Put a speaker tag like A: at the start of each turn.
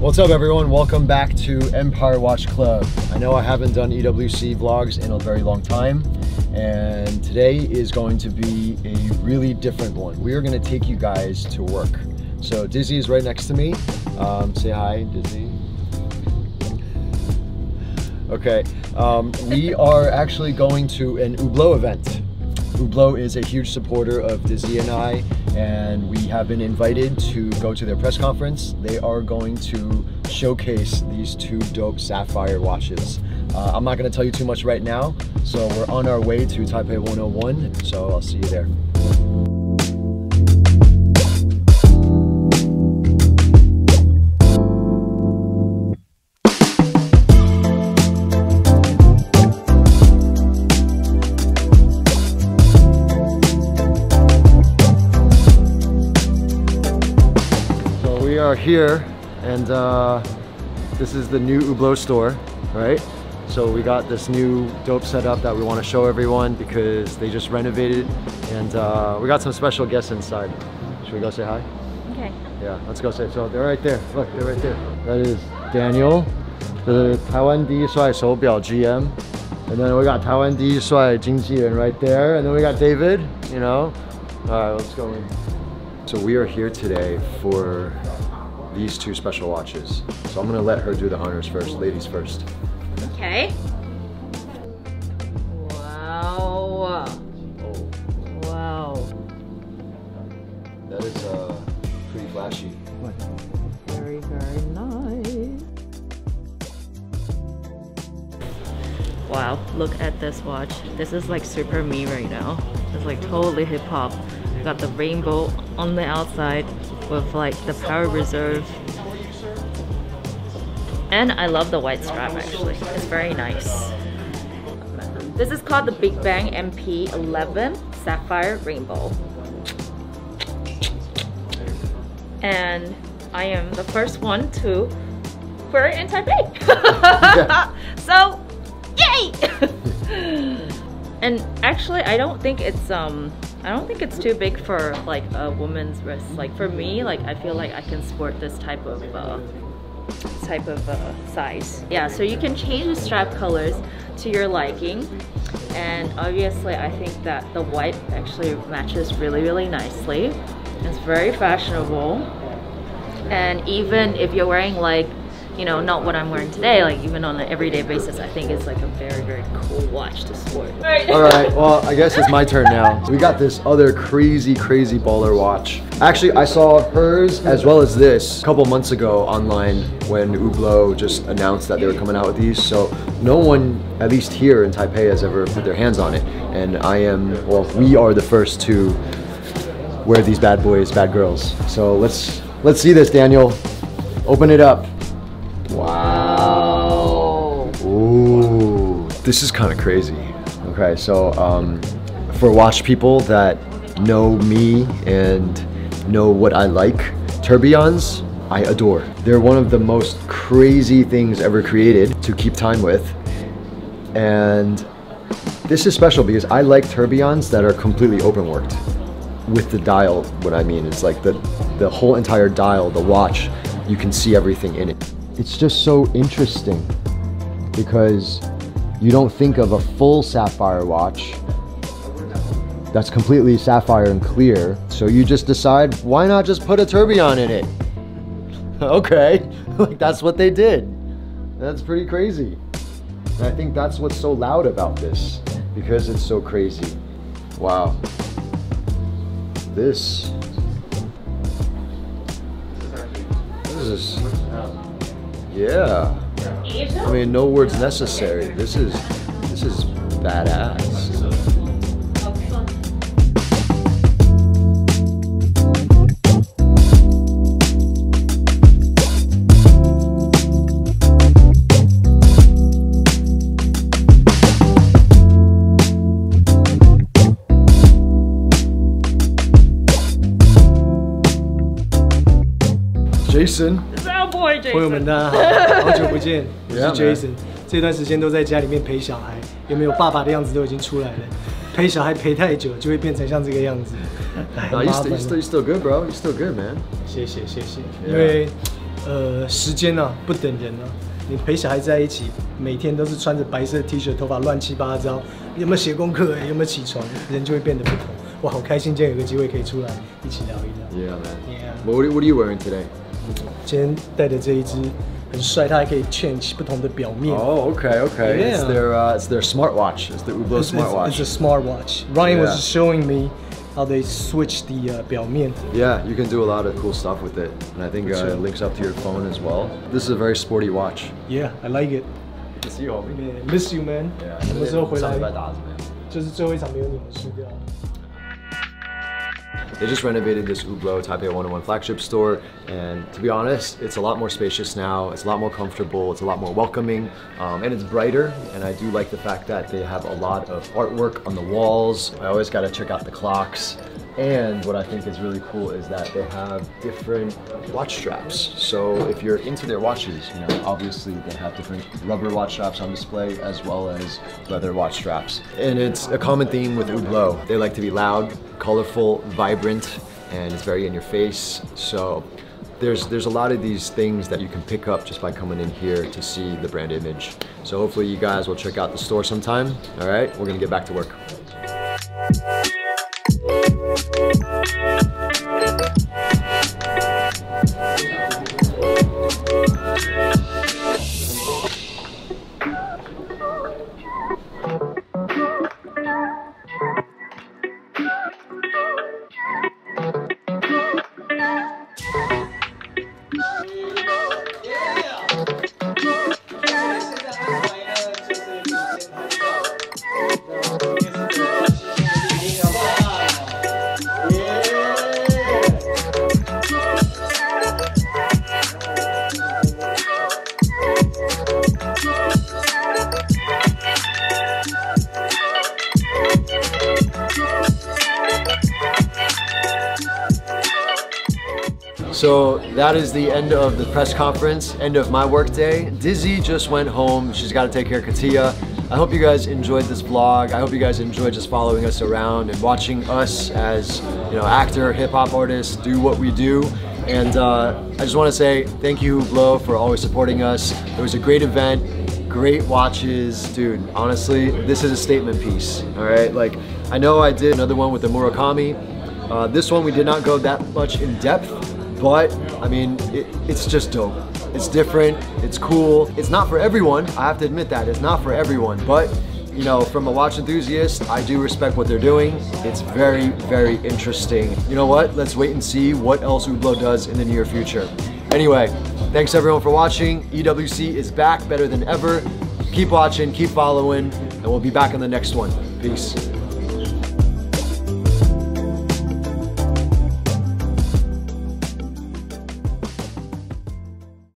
A: What's up everyone? Welcome back to Empire Watch Club. I know I haven't done EWC vlogs in a very long time and today is going to be a really different one. We are going to take you guys to work. So Dizzy is right next to me. Um, say hi, Dizzy. Okay, um, we are actually going to an Hublot event. Hublot is a huge supporter of Dizzy and I, and we have been invited to go to their press conference. They are going to showcase these two dope sapphire watches. Uh, I'm not going to tell you too much right now, so we're on our way to Taipei 101, so I'll see you there. we are here and uh, this is the new Hublot store, right? So we got this new dope setup that we want to show everyone because they just renovated and uh, we got some special guests inside. Should we go say hi?
B: Okay.
A: Yeah, let's go say, so they're right there. Look, they're right there. That is Daniel, the Taiwan Di Shuai Biao GM. And then we got Taiwan Di Shuai Jing right there. And then we got David, you know. All right, let's go in. So we are here today for these two special watches. So I'm gonna let her do the honors first, ladies first.
B: Okay. Wow.
A: Oh,
B: Wow.
A: that is uh, pretty flashy.
B: Very, very nice. Wow, look at this watch. This is like super me right now. It's like totally hip hop. Got the rainbow on the outside with like the power reserve. And I love the white strap actually. It's very nice. This is called the Big Bang MP11 Sapphire Rainbow. And I am the first one to wear it in Taipei. so, yay! and actually, I don't think it's um, I don't think it's too big for like a woman's wrist. Like for me, like I feel like I can sport this type of uh, type of uh, size. Yeah, so you can change the strap colors to your liking. And obviously, I think that the white actually matches really, really nicely. It's very fashionable. And even if you're wearing like you know, not what I'm wearing today, like even on an everyday basis, I think it's like a very, very cool watch to sport. Right.
A: All right, well, I guess it's my turn now. We got this other crazy, crazy baller watch. Actually, I saw hers as well as this a couple months ago online when Hublot just announced that they were coming out with these. So no one, at least here in Taipei, has ever put their hands on it. And I am, well, we are the first to wear these bad boys, bad girls. So let's, let's see this, Daniel. Open it up. Wow. Ooh, this is kind of crazy. Okay, so um, for watch people that know me and know what I like, tourbillons, I adore. They're one of the most crazy things ever created to keep time with. And this is special because I like tourbillons that are completely open worked. With the dial, what I mean is like the, the whole entire dial, the watch, you can see everything in it it's just so interesting because you don't think of a full sapphire watch that's completely sapphire and clear. So you just decide, why not just put a tourbillon in it? okay, like that's what they did. That's pretty crazy. And I think that's what's so loud about this because it's so crazy. Wow. This. This is. Yeah. I mean, no words necessary. This is this is badass. Jason.
C: 朋友们，大家好，好久不见，我是 Jason。这段时间都在家里面陪小孩，有没有爸爸的样子都已经出来了。陪小孩陪太久，就会变成像这个样子。
A: No, you still, you still, you still good, bro. You still good, man.
C: 谢谢谢谢。因为呃，时间啊不等人啊。你陪小孩在一起，每天都是穿着白色 T 恤，头发乱七八糟，有没有写功课？有没有起床？人就会变得不同。我好开心，今天有个机会可以出来一起聊一
A: 聊。Yeah, man.
C: Yeah.
A: What What are you wearing today?
C: 今天带的这一只很帅，它还可以 change 不同的表面。
A: Oh, okay, okay.
C: Yeah.
A: It's their uh, it's their smartwatch. It's the Hublot
C: smartwatch. It's, it's a smartwatch. Ryan was showing me how they switch the uh, 表面.
A: Yeah, you can do a lot of cool stuff with it, and I think uh, it links up to your phone as well. This is a very sporty watch.
C: Yeah, I like it.
A: Good see you, homie.
C: Man, miss you, man.
A: Yeah.
C: 什么时候回来？就是最后一场没有你们输掉。
A: They just renovated this Hublot Taipei 101 flagship store, and to be honest, it's a lot more spacious now. It's a lot more comfortable. It's a lot more welcoming, um, and it's brighter. And I do like the fact that they have a lot of artwork on the walls. I always got to check out the clocks. And what I think is really cool is that they have different watch straps. So if you're into their watches, you know, obviously they have different rubber watch straps on display as well as leather watch straps. And it's a common theme with Hublot. They like to be loud, colorful, vibrant, and it's very in your face. So there's there's a lot of these things that you can pick up just by coming in here to see the brand image. So hopefully you guys will check out the store sometime. All right, we're gonna get back to work. So that is the end of the press conference, end of my workday. Dizzy just went home. She's got to take care of Katia. I hope you guys enjoyed this vlog. I hope you guys enjoyed just following us around and watching us as you know actor, hip hop artists do what we do. And uh, I just want to say thank you, Blow, for always supporting us. It was a great event, great watches, dude. Honestly, this is a statement piece. All right, like I know I did another one with the Murakami. Uh, this one we did not go that much in depth, but I mean, it, it's just dope. It's different, it's cool. It's not for everyone, I have to admit that. It's not for everyone, but you know, from a watch enthusiast, I do respect what they're doing. It's very, very interesting. You know what? Let's wait and see what else Hublot does in the near future. Anyway, thanks everyone for watching. EWC is back better than ever. Keep watching, keep following, and we'll be back in the next one. Peace.